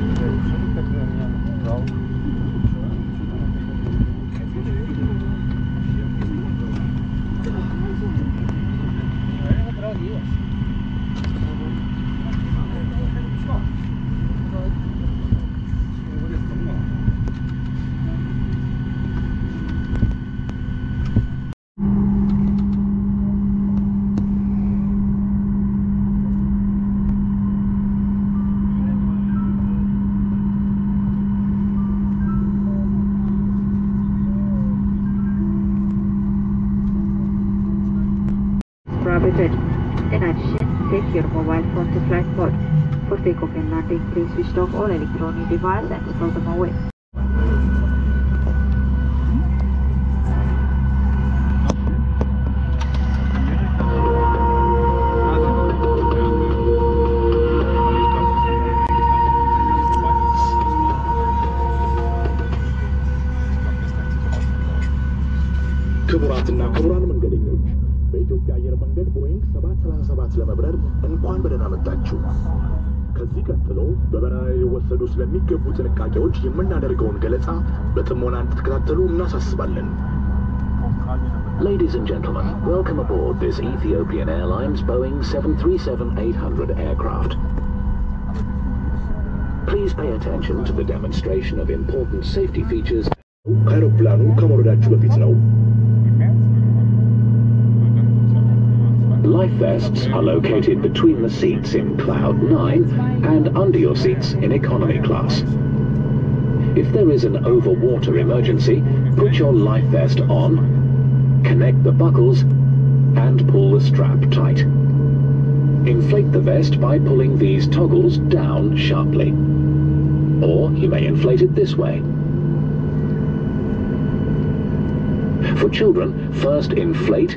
Блядь, как на меня напугал. For sake of landing, please switch off all electronic devices and throw them away. ጥንቃቄዎች የምናደርገውን ገለጻ በጥሞና እንድትከታተሉ እናሳስባለን። Ladies and gentlemen, welcome aboard this Ethiopian Airlines Boeing 737-800 aircraft. Please pay attention to the demonstration of important safety features ከአውሮፕላኑ ከመውረዳችሁ በፊት ነው። Life vests are located between the seats in Cloud 9 and under your seats in economy class. If there is an overwater emergency, put your life vest on, connect the buckles, and pull the strap tight. Inflate the vest by pulling these toggles down sharply. Or you may inflate it this way. For children, first inflate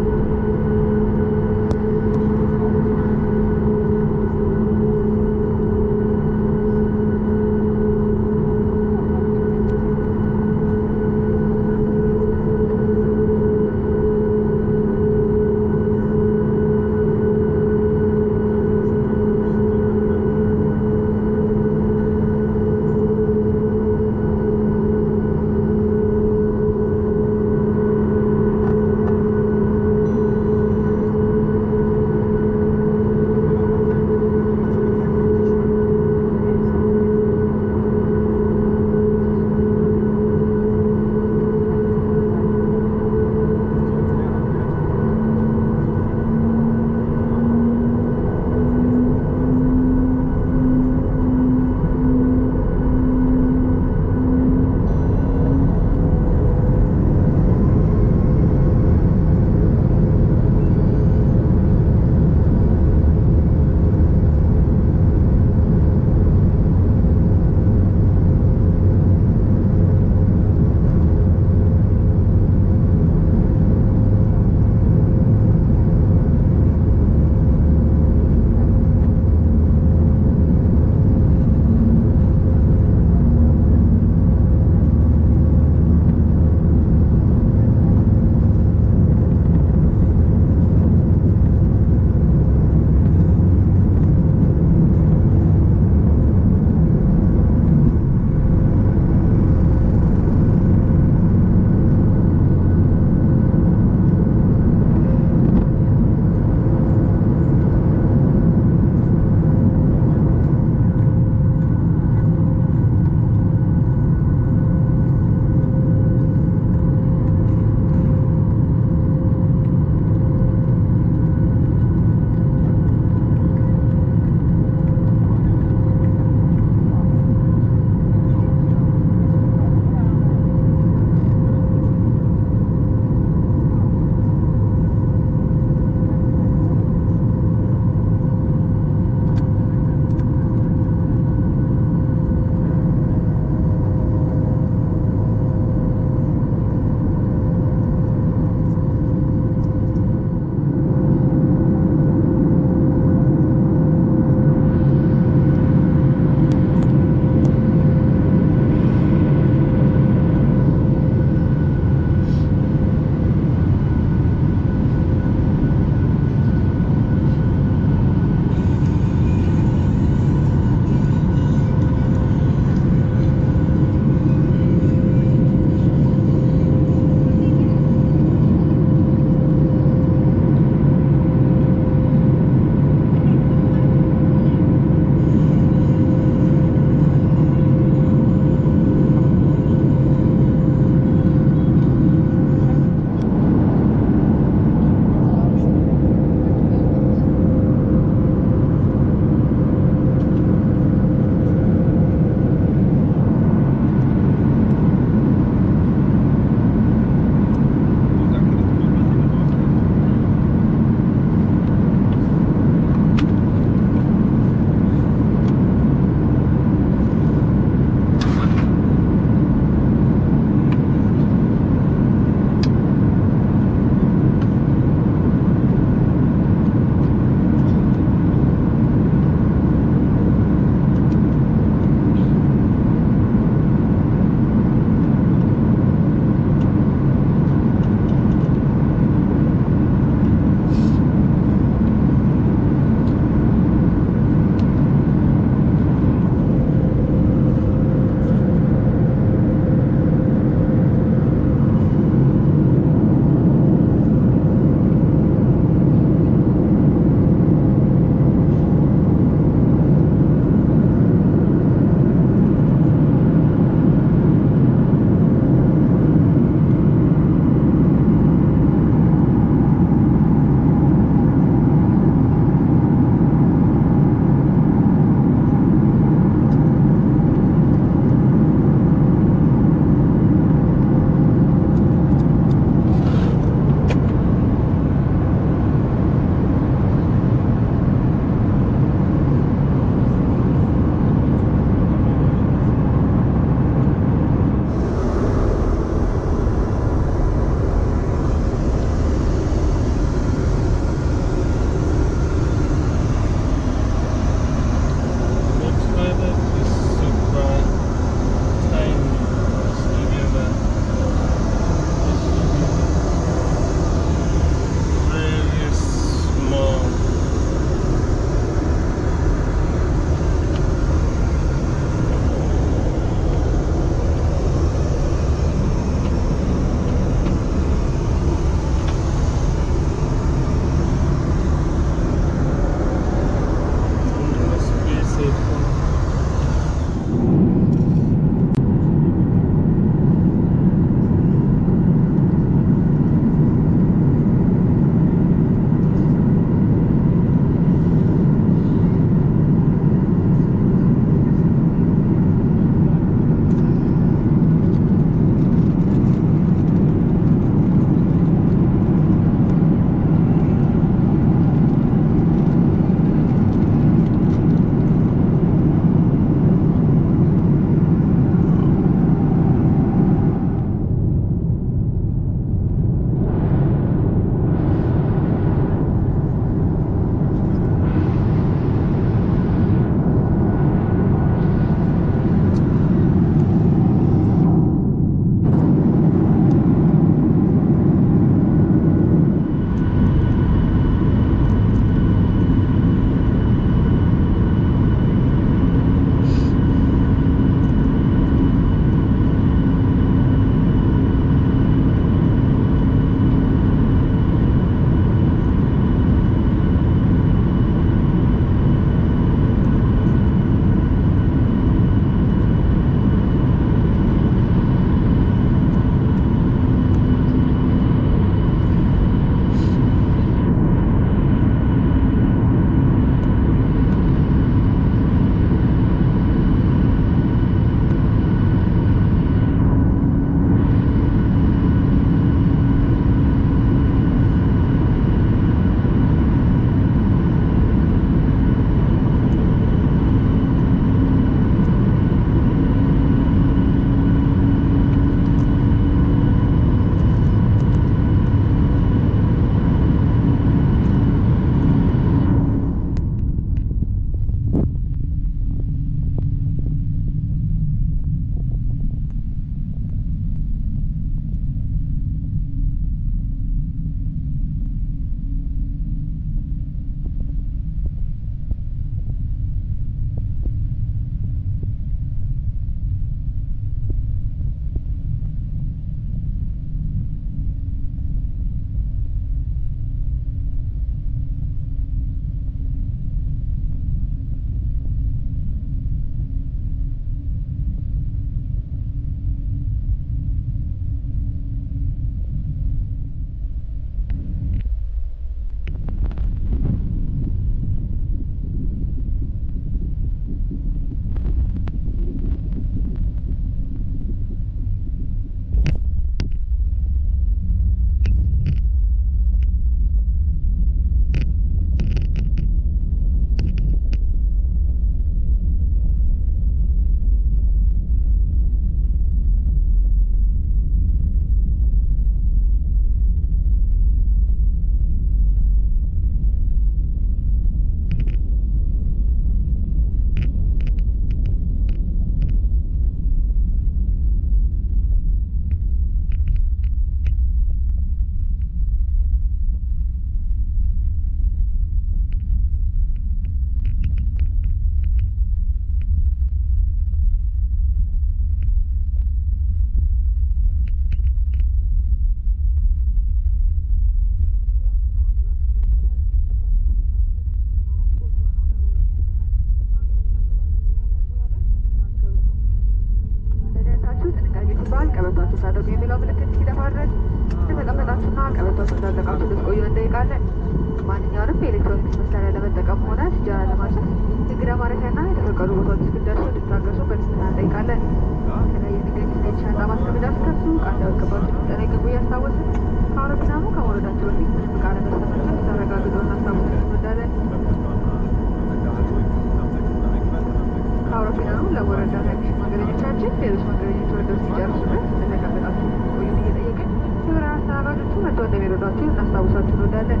መጥተው እንደሚረዷችሁ እናስታውሳችሁ እንወዳለን።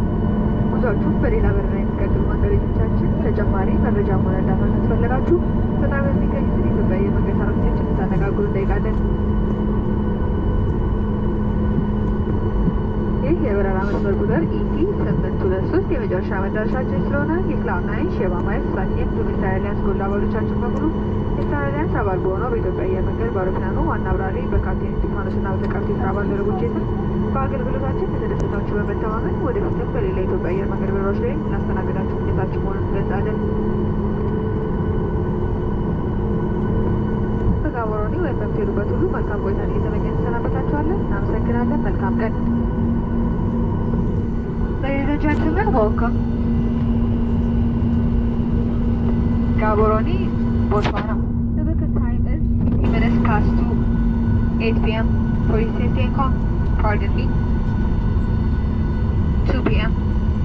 ጉዟችሁም በሌላ በረራ የሚቀጥሉ መንገደኞቻችን ተጨማሪ መረጃ ሆነ እርዳታ ካስፈለጋችሁ በጣቢያው የሚገኙትን የኢትዮጵያ አየር መንገድ ሰራተኞች እንድታነጋግሩ እንጠይቃለን። ይህ የበረራ መስመር ቁጥር ኢቲ ስምንት ሁለት ሶስት የመጨረሻ መዳረሻችን ስለሆነ የክላውድ ናይን፣ ሼባ ማየት፣ ሳቲም፣ ቱሪስት አሊያንስ ጎላ አባሎቻችን በሙሉ የስታር አሊያንስ አባል በሆነው በኢትዮጵያ አየር መንገድ በአውሮፕላኑ ዋና አብራሪ በካፕቴን እስጢፋኖስ እና በተቀሩት የስራ ባልደረቦች ስም በአገልግሎታችን የተደሰታችሁ በመተማመን ወደፊትም በሌላ የኢትዮጵያ አየር መንገድ በረራዎች ላይ እናስተናግዳችሁ ሁኔታችሁ መሆኑን እንገልጻለን። በጋቦሮኒ ወይም በምትሄዱበት ሁሉ መልካም ቆይታን እየተመኘን እንሰናበታችኋለን። እናመሰግናለን። መልካም ቀን። Ladies and gentlemen, welcome. Gaborone, Botswana. The booking time is 50 minutes past 2, 8 p.m. for your safety and com- pardon me, 2 p.m.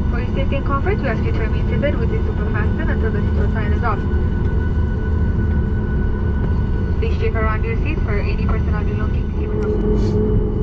For your safety and comfort, we ask you to remain seated with your super fasten until the seatbelt sign is off. Please check around your seat for any personal belongings you have. Eingang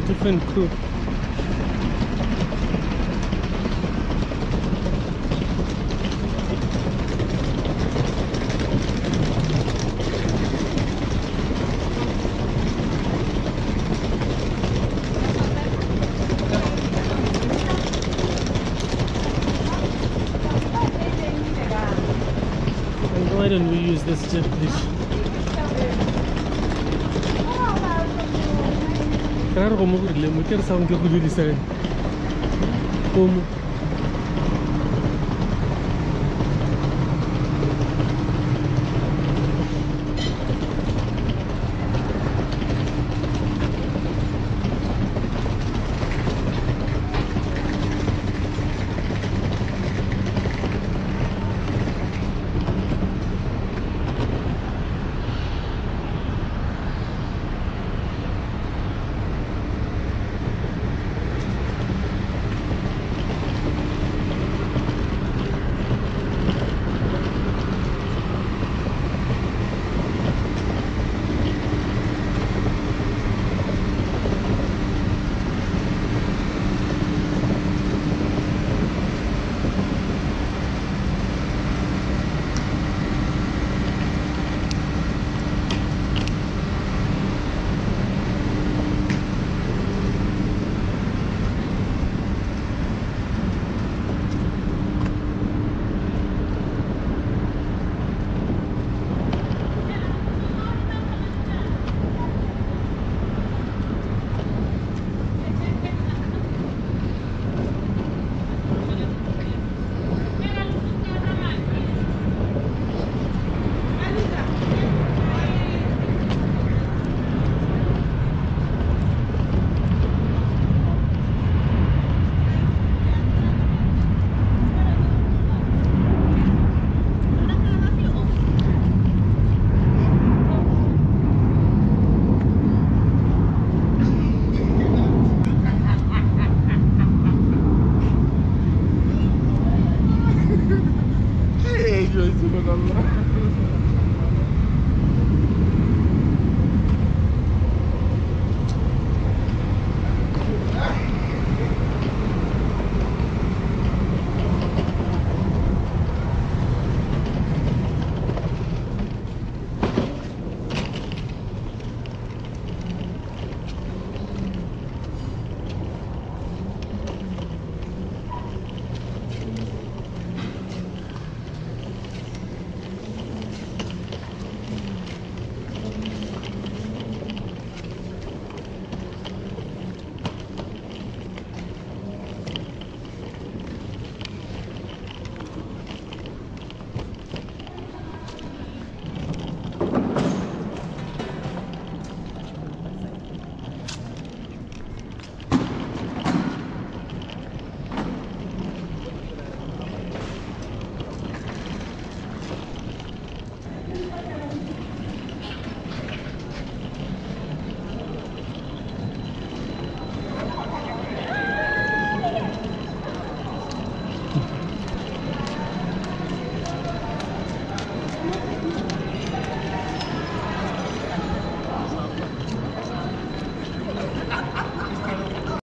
a different crew. Why don't we use this jet bridge? pour moi, le moteur ça on peut le dire